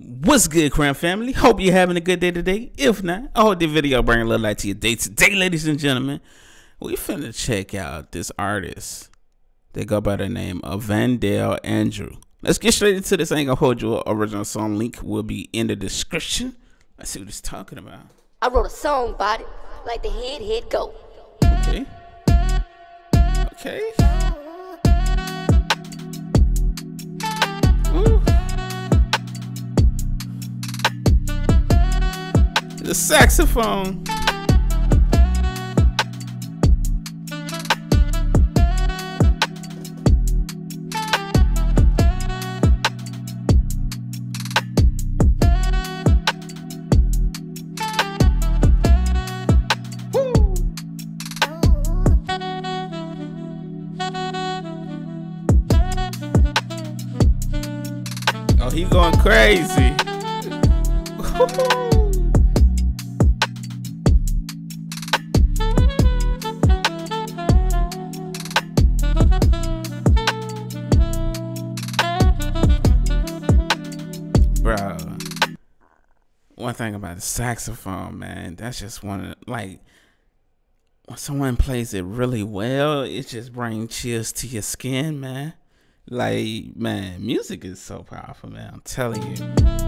What's good, Crown family? Hope you're having a good day today. If not, I hope the video bring a little light to your day today, ladies and gentlemen. We finna check out this artist. They go by the name of Vandell Andrew. Let's get straight into this. I ain't gonna hold you. Original song link will be in the description. Let's see what he's talking about. I wrote a song about it, like the head head go. Okay. Okay. The saxophone. Oh, he going crazy. one thing about the saxophone, man, that's just one of like when someone plays it really well, it just brings chills to your skin, man. Like, man, music is so powerful, man. I'm telling you.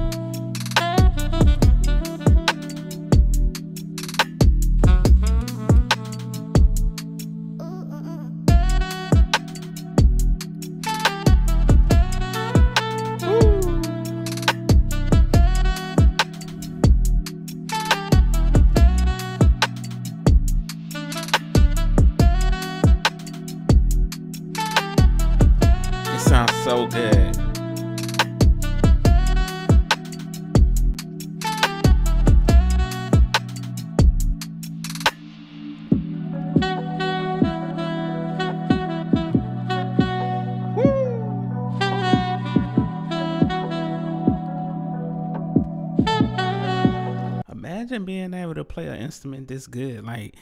Imagine being able to play an instrument this good. Like,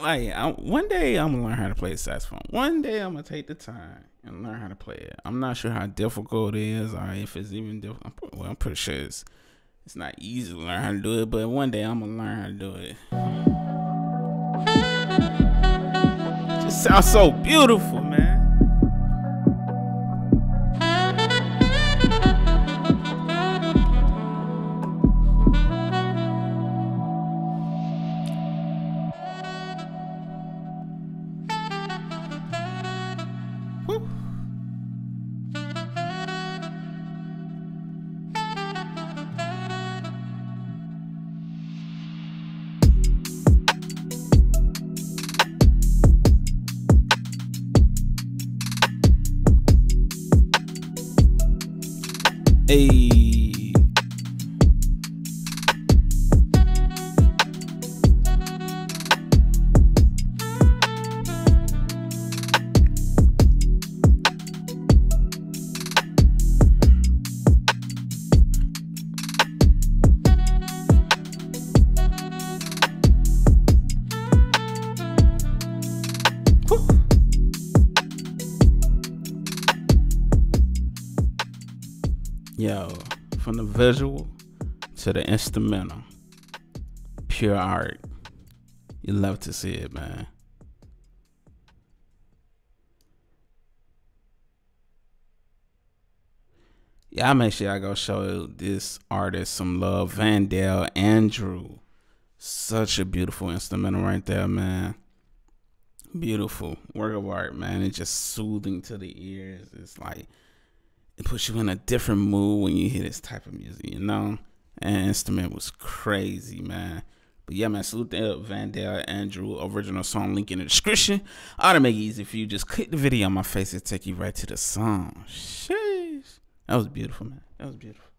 like I, one day I'm gonna learn how to play the saxophone. One day I'm gonna take the time and learn how to play it. I'm not sure how difficult it is, or if it's even difficult. Well, I'm pretty sure it's it's not easy to learn how to do it, but one day I'm gonna learn how to do it. It just sounds so beautiful, man. Hey. Yo, from the visual to the instrumental, pure art. You love to see it, man. Yeah, I make sure I go show this artist some love. Vandell Andrew. Such a beautiful instrumental right there, man. Beautiful work of art, man. It's just soothing to the ears. It's like it puts you in a different mood when you hear this type of music, you know? And instrument was crazy, man. But yeah, man, salute to Vandell Andrew, original song link in the description. I ought to make it easy for you. Just click the video on my face and take you right to the song. Sheesh. That was beautiful, man. That was beautiful.